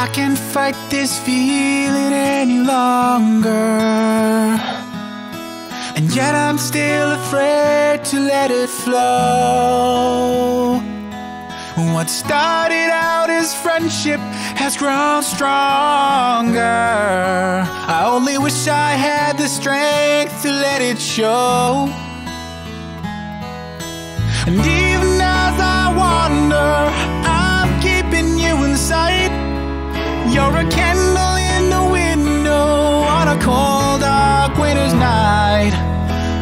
I can't fight this feeling any longer. And yet I'm still afraid to let it flow. What started out as friendship has grown stronger. I only wish I had the strength to let it show.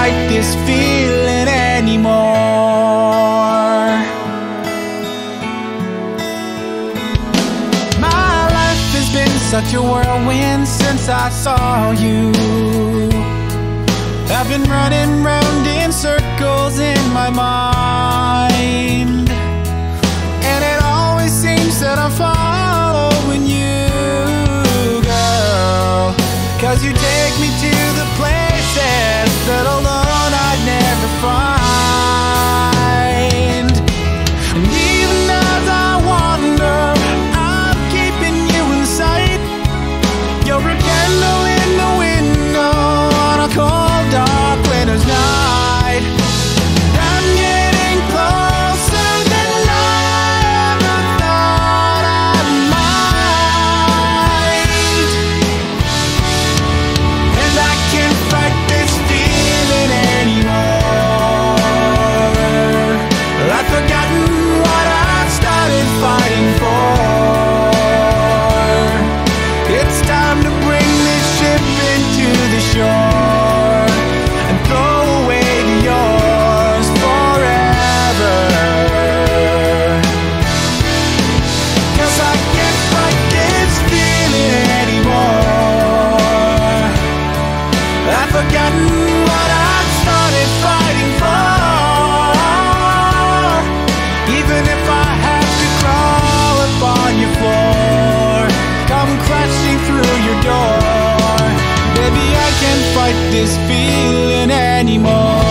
fight this feeling anymore My life has been such a whirlwind since I saw you I've been running round in circles in my mind And it always seems that I'm falling. to the shore. this feeling anymore.